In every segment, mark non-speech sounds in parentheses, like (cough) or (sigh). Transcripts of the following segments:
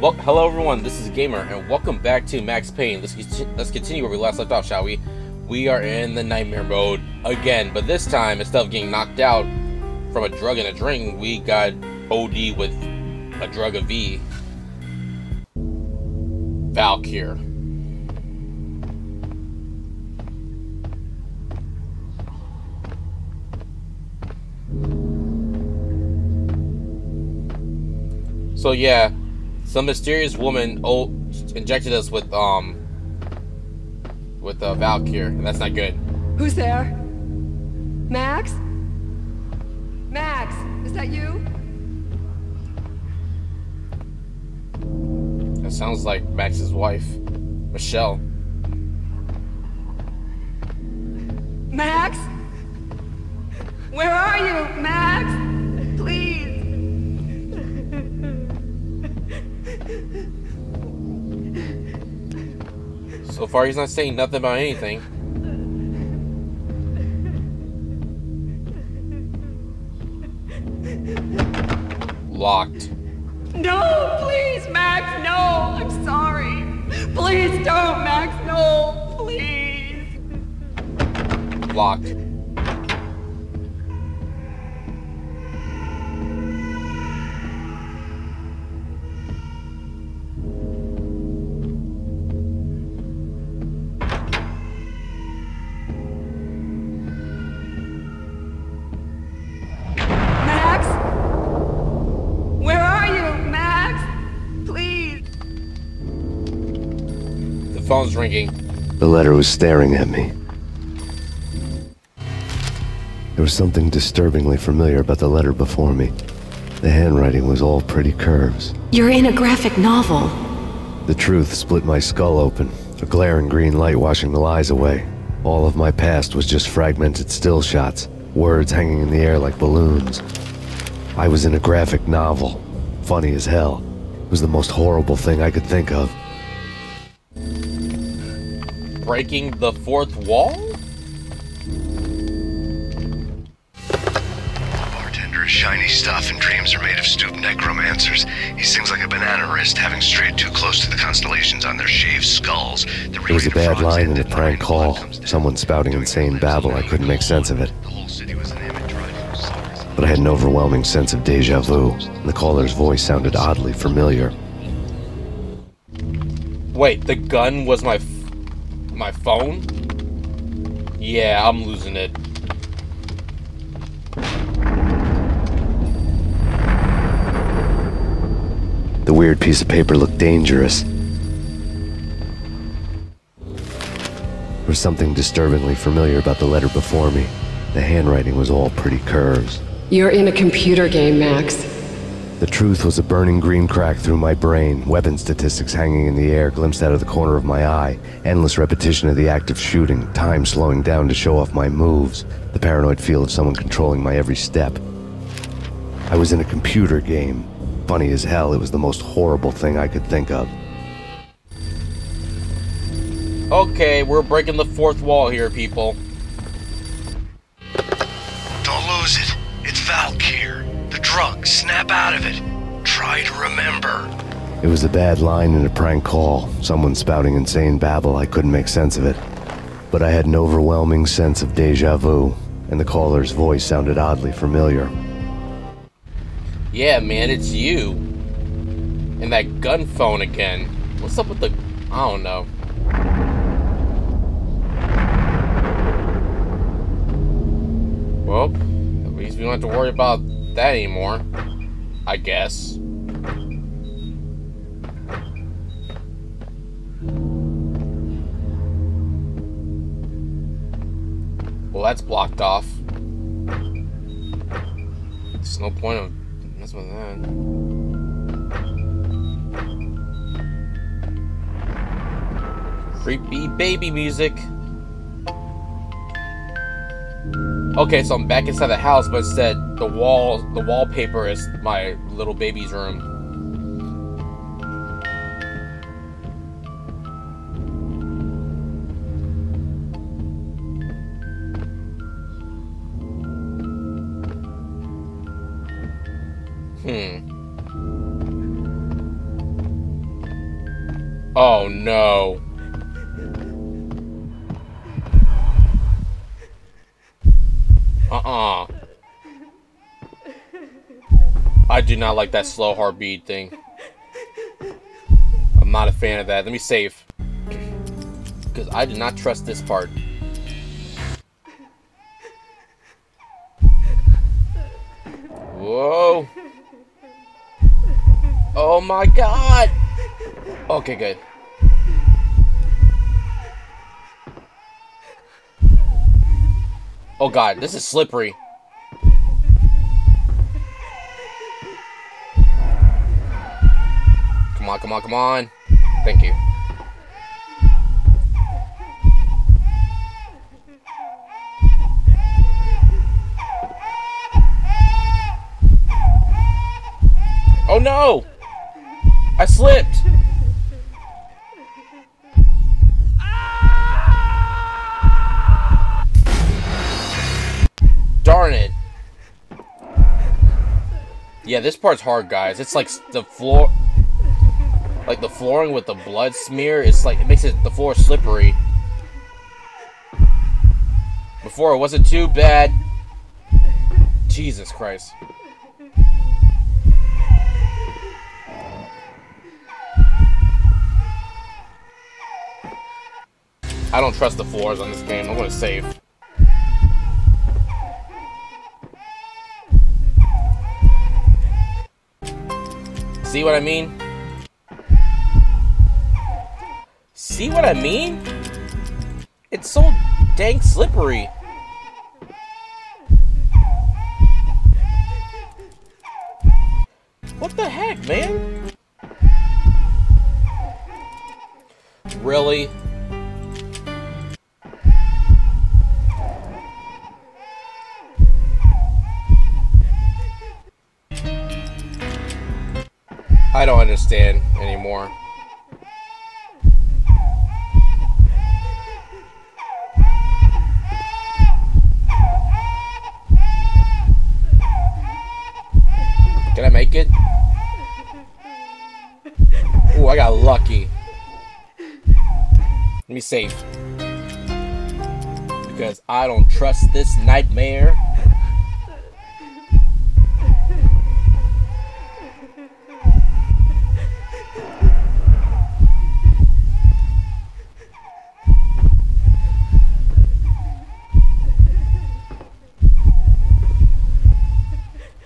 Well, hello everyone, this is Gamer, and welcome back to Max Payne. Let's, let's continue where we last left off, shall we? We are in the nightmare mode again, but this time, instead of getting knocked out from a drug and a drink, we got OD with a drug of V. Valkyr. So yeah, some mysterious woman oh, injected us with um with uh, Valkyr, and that's not good. Who's there? Max? Max, is that you? That sounds like Max's wife, Michelle. Max? Where are you, Max? So far, he's not saying nothing about anything. Locked. No, please, Max, no. I'm sorry. Please don't, Max, no. Please. Locked. Phone's ringing. The letter was staring at me. There was something disturbingly familiar about the letter before me. The handwriting was all pretty curves. You're in a graphic novel. The truth split my skull open, a glaring green light washing the lies away. All of my past was just fragmented still shots, words hanging in the air like balloons. I was in a graphic novel. Funny as hell. It was the most horrible thing I could think of. Breaking the fourth wall? Bartender is shiny stuff and dreams are made of stooped necromancers. He sings like a banana wrist, having strayed too close to the constellations on their shaved skulls. The It was a bad line and a prank call. Someone spouting insane babble. I couldn't make sense of it. The whole city was an image But I had an overwhelming sense of deja vu. and The caller's voice sounded oddly familiar. Wait, the gun was my f- my phone? Yeah, I'm losing it. The weird piece of paper looked dangerous. There was something disturbingly familiar about the letter before me. The handwriting was all pretty curves. You're in a computer game, Max. The truth was a burning green crack through my brain, weapon statistics hanging in the air, glimpsed out of the corner of my eye, endless repetition of the act of shooting, time slowing down to show off my moves, the paranoid feel of someone controlling my every step. I was in a computer game. Funny as hell, it was the most horrible thing I could think of. Okay, we're breaking the fourth wall here, people. Valkyr. The drug. Snap out of it. Try to remember. It was a bad line and a prank call. Someone spouting insane babble. I couldn't make sense of it. But I had an overwhelming sense of deja vu, and the caller's voice sounded oddly familiar. Yeah, man, it's you. And that gun phone again. What's up with the... I don't know. Well, at least we don't have to worry about that anymore. I guess. Well, that's blocked off. There's no point of messing with that. Creepy baby music. Okay, so I'm back inside the house, but instead the wall, the wallpaper is my little baby's room. Hmm. Oh no. Uh-uh. I do not like that slow heartbeat thing. I'm not a fan of that. Let me save. Because I do not trust this part. Whoa. Oh my god. Okay, good. Oh god, this is slippery. On, come on, come on. Thank you. Oh no! I slipped! Darn it. Yeah, this part's hard, guys. It's like the floor... Like the flooring with the blood smear, it's like, it makes it the floor slippery. Before it wasn't too bad. Jesus Christ. I don't trust the floors on this game. I'm gonna save. See what I mean? See what I mean? It's so dang slippery. What the heck, man? Really? I don't understand Ooh, I got lucky. Let me save. Because I don't trust this nightmare.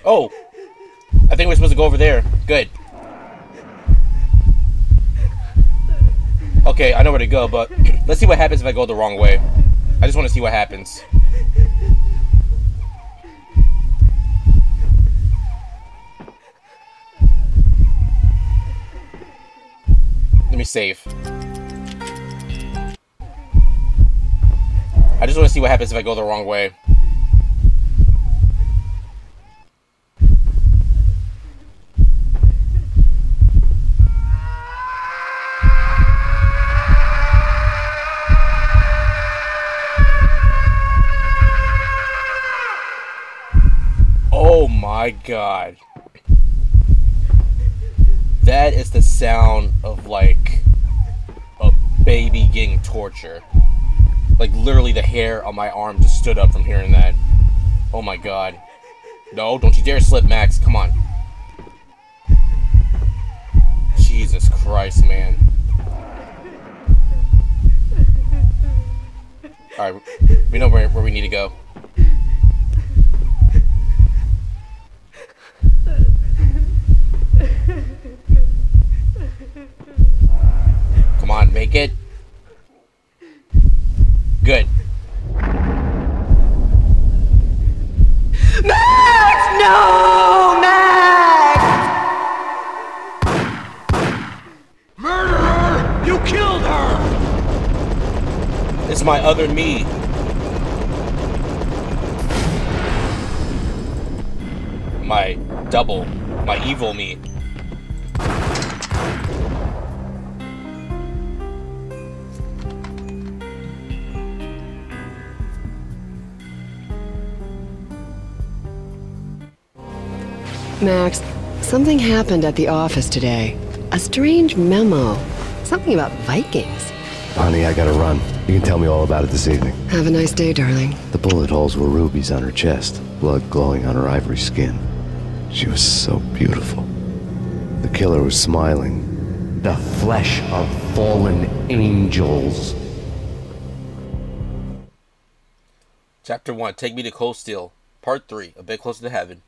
Oh! I think we're supposed to go over there. Good. Okay, I know where to go, but (clears throat) let's see what happens if I go the wrong way. I just want to see what happens. Let me save. I just want to see what happens if I go the wrong way. Oh my god. That is the sound of like a baby getting tortured. Like literally the hair on my arm just stood up from hearing that. Oh my god. No, don't you dare slip, Max. Come on. Jesus Christ, man. Alright, we know where, where we need to go. Come on, make it. Good. Max! No! Max! Murderer! You killed her! It's my other me. My double. My evil me. Max, something happened at the office today. A strange memo. Something about Vikings. Honey, I gotta run. You can tell me all about it this evening. Have a nice day, darling. The bullet holes were rubies on her chest, blood glowing on her ivory skin. She was so beautiful. The killer was smiling. The flesh of fallen angels. Chapter 1 Take Me to Cold Steel. Part 3 A Bit Closer to Heaven.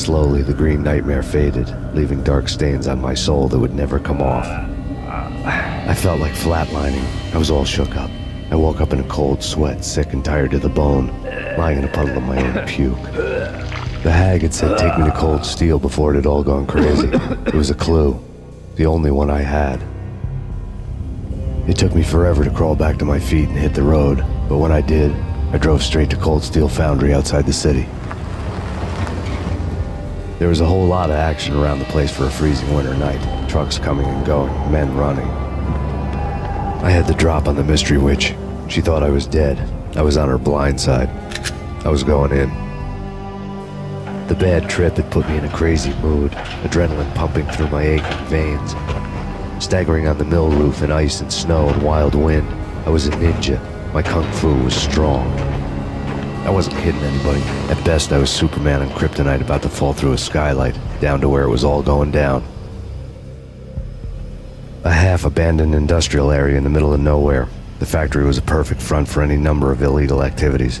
Slowly, the green nightmare faded, leaving dark stains on my soul that would never come off. I felt like flatlining. I was all shook up. I woke up in a cold sweat, sick and tired to the bone, lying in a puddle of my own puke. The hag had said take me to cold steel before it had all gone crazy. It was a clue. The only one I had. It took me forever to crawl back to my feet and hit the road, but when I did, I drove straight to Cold Steel Foundry outside the city. There was a whole lot of action around the place for a freezing winter night. Trucks coming and going, men running. I had the drop on the Mystery Witch. She thought I was dead. I was on her blind side. I was going in. The bad trip had put me in a crazy mood, adrenaline pumping through my aching veins. Staggering on the mill roof in ice and snow and wild wind, I was a ninja. My kung fu was strong. I wasn't kidding anybody. At best, I was Superman on Kryptonite about to fall through a skylight, down to where it was all going down. A half abandoned industrial area in the middle of nowhere. The factory was a perfect front for any number of illegal activities.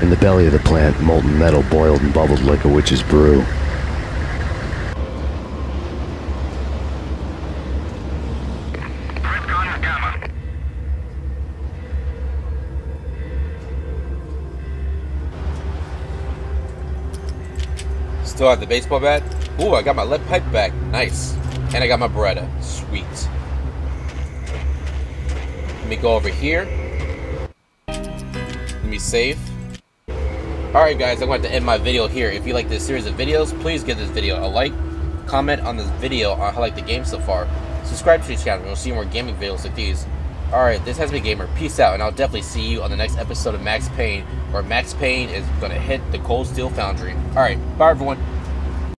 In the belly of the plant, molten metal boiled and bubbled like a witch's brew. Still have the baseball bat. Ooh, I got my lead pipe back. Nice. And I got my Beretta. Sweet. Let me go over here. Let me save. Alright guys, I'm going to end my video here. If you like this series of videos, please give this video a like, comment on this video on how you like the game so far, subscribe to the channel and you'll see more gaming videos like these. Alright, this has been Gamer. Peace out, and I'll definitely see you on the next episode of Max Payne, where Max Payne is going to hit the Cold Steel Foundry. Alright, bye everyone.